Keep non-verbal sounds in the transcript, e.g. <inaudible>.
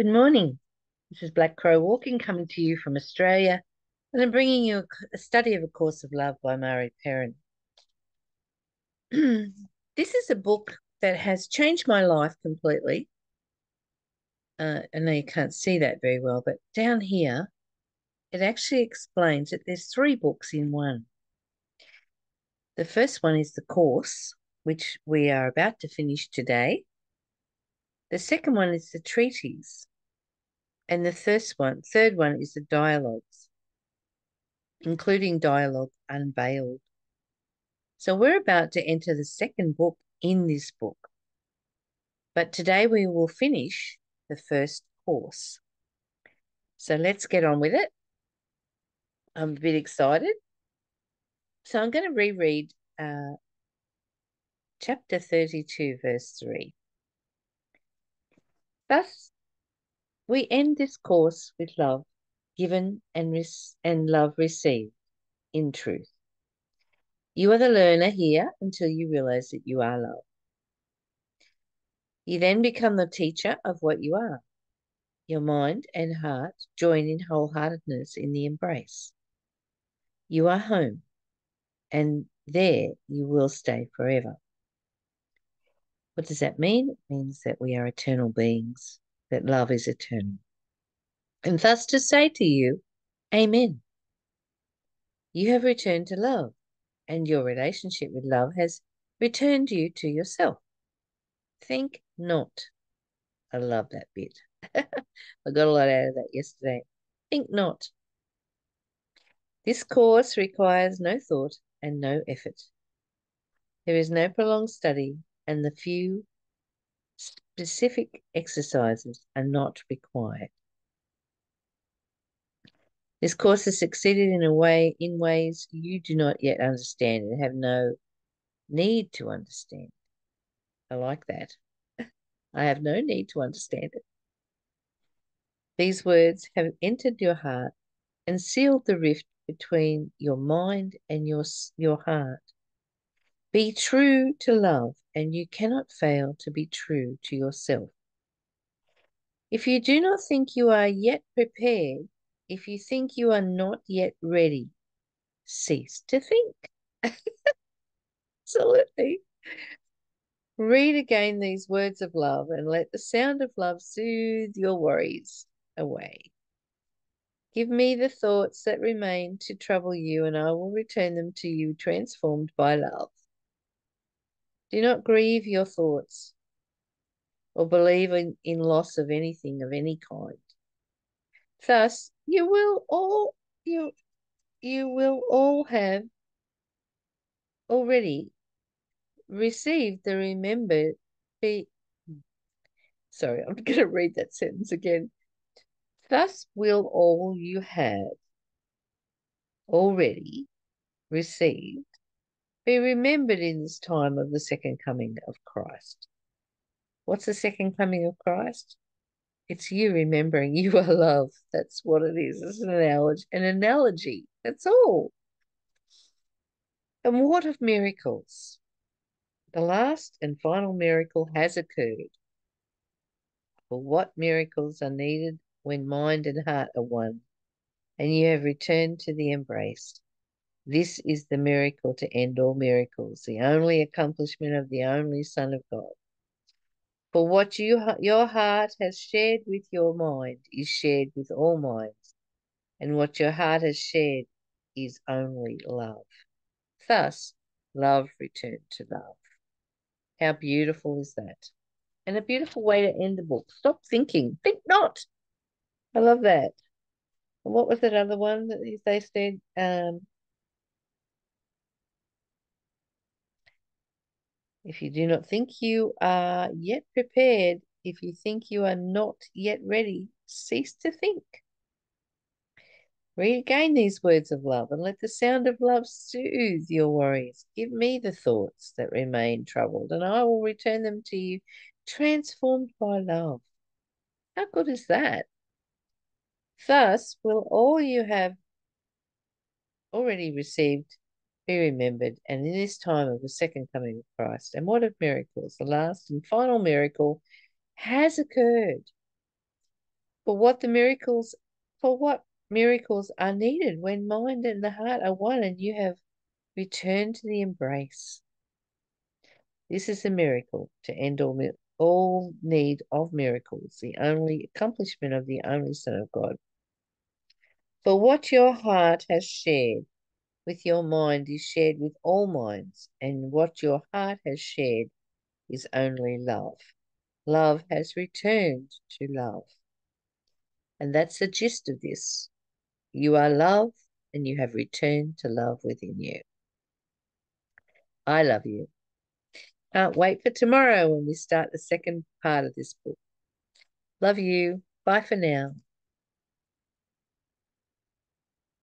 Good morning. This is Black Crow Walking coming to you from Australia, and I'm bringing you a, study of A Course of Love by Mari Perron. <clears throat> this is a book that has changed my life completely. Uh, I know you can't see that very well, but down here, it actually explains that there's three books in one. The first one is the course, which we are about to finish today. The second one is the treatise. And the first one, third one is the dialogues, including dialogue unveiled. So we're about to enter the second book in this book. But today we will finish the first course. So let's get on with it. I'm a bit excited. So I'm going to reread uh, chapter 32, verse 3. Thus, we end this course with love given and, and love received in truth. You are the learner here until you realize that you are love. You then become the teacher of what you are. Your mind and heart join in wholeheartedness in the embrace. You are home, and there you will stay forever. What does that mean? It means that we are eternal beings, that love is eternal. And thus to say to you, Amen. You have returned to love, and your relationship with love has returned you to yourself. Think not. I love that bit. <laughs> I got a lot out of that yesterday. Think not. This course requires no thought and no effort. There is no prolonged study and the few specific exercises are not required. This course has succeeded in a way in ways you do not yet understand and have no need to understand. I like that. <laughs> I have no need to understand it. These words have entered your heart and sealed the rift between your mind and your, your heart. Be true to love, and you cannot fail to be true to yourself. If you do not think you are yet prepared, if you think you are not yet ready, cease to think. <laughs> Absolutely. Read again these words of love and let the sound of love soothe your worries away. Give me the thoughts that remain to trouble you, and I will return them to you transformed by love. Do not grieve your thoughts or believe in, in loss of anything of any kind. Thus, you will all you you will all have already received the remembered be sorry, I'm <laughs> gonna read that sentence again. Thus will all you have already received be remembered in this time of the second coming of Christ. What's the second coming of Christ? It's you remembering you are love. That's what it is. It's an analogy. An analogy. That's all. And what of miracles? The last and final miracle has occurred. For what miracles are needed when mind and heart are one, and you have returned to the embrace? This is the miracle to end all miracles, the only accomplishment of the only Son of God. For what you, your heart has shared with your mind is shared with all minds, and what your heart has shared is only love. Thus, love returned to love. How beautiful is that? And a beautiful way to end the book. Stop thinking. Think not. I love that. And what was that other one that they said? Um, If you do not think you are yet prepared, if you think you are not yet ready, cease to think. Read again these words of love and let the sound of love soothe your worries. Give me the thoughts that remain troubled, and I will return them to you transformed by love. How good is that? Thus will all you have already received be remembered, and in this time of the second coming of Christ. And what of miracles? The last and final miracle has occurred. for what the miracles, for what miracles are needed when mind and the heart are one and you have returned to the embrace. This is a miracle to end all, all need of miracles, the only accomplishment of the only Son of God. For what your heart has shared with your mind is shared with all minds, and what your heart has shared is only love. Love has returned to love. And that's the gist of this. You are love, and you have returned to love within you. I love you. Can't wait for tomorrow when we start the second part of this book. Love you. Bye for now.